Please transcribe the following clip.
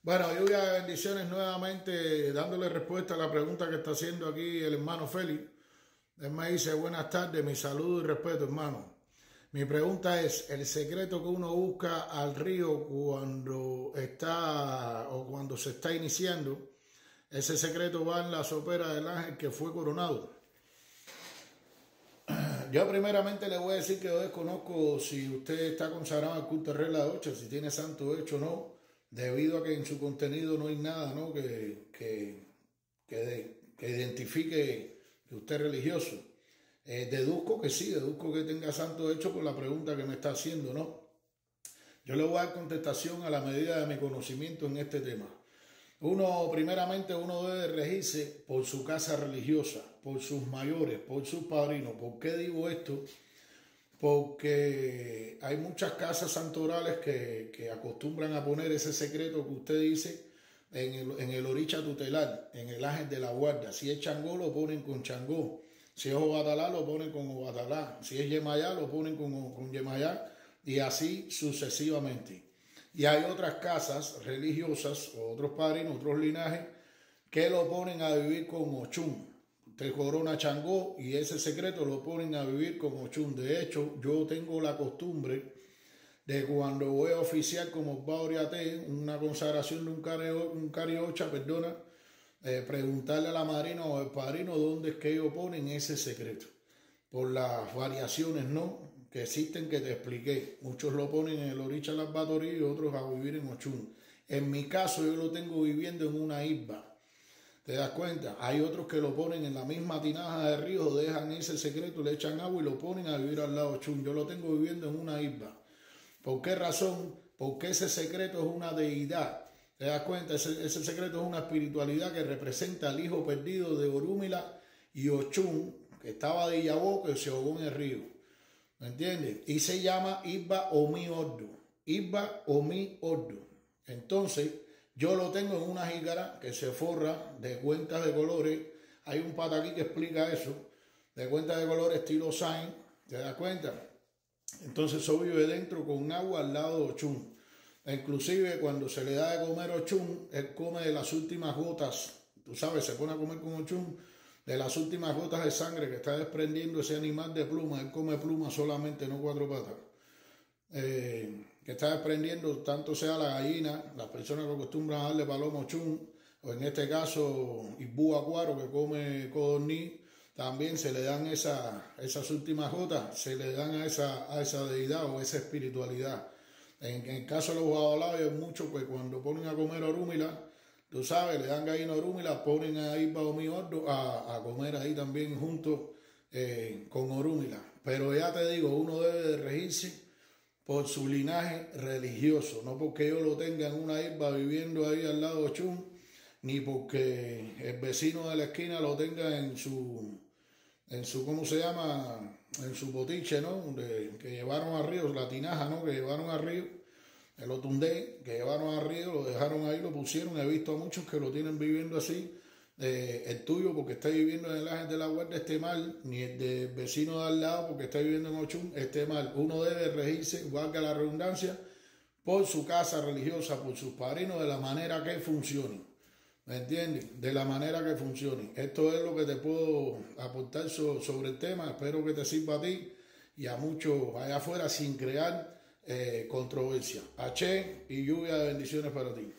Bueno, lluvia de bendiciones nuevamente, dándole respuesta a la pregunta que está haciendo aquí el hermano Félix. Él me dice, buenas tardes, mi saludo y respeto, hermano. Mi pregunta es, ¿el secreto que uno busca al río cuando está o cuando se está iniciando, ese secreto va en la sopera del ángel que fue coronado? Yo primeramente le voy a decir que yo desconozco si usted está consagrado al culto de regla 8, si tiene santo hecho o no debido a que en su contenido no hay nada ¿no? Que, que, que, identifique que usted es religioso. Eh, deduzco que sí, deduzco que tenga santo hecho por la pregunta que me está haciendo, ¿no? Yo le voy a dar contestación a la medida de mi conocimiento en este tema. Uno, primeramente, uno debe regirse por su casa religiosa, por sus mayores, por sus padrinos. ¿Por qué digo esto? Porque hay muchas casas santorales que, acostumbran a poner ese secreto que usted dice en el, en el oricha tutelar, en el ángel de la guarda. Si es Changó, lo ponen con Changó. Si es Obadalá, lo ponen con Obadalá. Si es Yemayá, lo ponen con, con Yemayá. Y así sucesivamente. Y hay otras casas religiosas, otros padres, otros linajes, que lo ponen a vivir con Ochum te corona Changó y ese secreto lo ponen a vivir como Ochun. De hecho, yo tengo la costumbre de cuando voy a oficiar como Bauriate, una consagración de un, un cariocha, perdona, eh, preguntarle a la marina o al padrino dónde es que ellos ponen ese secreto. Por las variaciones, ¿no? Que existen que te expliqué. Muchos lo ponen en el Oricha Lambatorí y otros a vivir en Ochun. En mi caso, yo lo tengo viviendo en una isba ¿Te das cuenta? Hay otros que lo ponen en la misma tinaja de río, dejan ese secreto, le echan agua y lo ponen a vivir al lado chun. Yo lo tengo viviendo en una isla. ¿Por qué razón? Porque ese secreto es una deidad. ¿Te das cuenta? Ese, secreto es una espiritualidad que representa al hijo perdido de Orúmila y Ochun, que estaba de Yabó, que se ahogó en el río. ¿Me entiendes? Y se llama Isba Omi Ordo. Isba Omi Ordo. Entonces, yo lo tengo en una jícara que se forra de cuentas de colores. Hay un pata aquí que explica eso. De cuentas de colores estilo Sain. ¿Te das cuenta? Entonces eso vive dentro con agua al lado de Ochun. Inclusive cuando se le da de comer Ochun, él come de las últimas gotas. Tú sabes, se pone a comer con Ochun. De las últimas gotas de sangre que está desprendiendo ese animal de pluma. Él come pluma solamente, no cuatro patas. Eh, que está desprendiendo, tanto sea la gallina, las personas que acostumbran a darle palomo chun, o en este caso Ibú Acuaro que come codorní, también se le dan esa, esas últimas gotas, se le dan a esa, a esa deidad o esa espiritualidad. En, el caso de los babalaos hay mucho pues cuando ponen a comer orúmila, tú sabes, le dan gallina orúmila, ponen ahí para mi ordo a, a comer ahí también junto eh, con orúmila. Pero ya te digo, uno debe de regirse por su linaje religioso, no porque yo lo tenga en una isla viviendo ahí al lado de Chum, ni porque el vecino de la esquina lo tenga en su, en su, ¿cómo se llama? En su botiche, ¿no? que llevaron a Río, la tinaja, ¿no? Que llevaron a Río, el otundé, que llevaron a Río, lo dejaron ahí, lo pusieron, he visto a muchos que lo tienen viviendo así, el tuyo porque está viviendo en el ángel de la guardia esté mal, ni el del vecino de al lado porque está viviendo en Ochum esté mal. Uno debe regirse, valga la redundancia, por su casa religiosa, por sus padrinos, de la manera que funcione. ¿Me entiendes? De la manera que funcione. Esto es lo que te puedo aportar sobre el tema. Espero que te sirva a ti y a muchos allá afuera sin crear eh, controversia. H y lluvia de bendiciones para ti.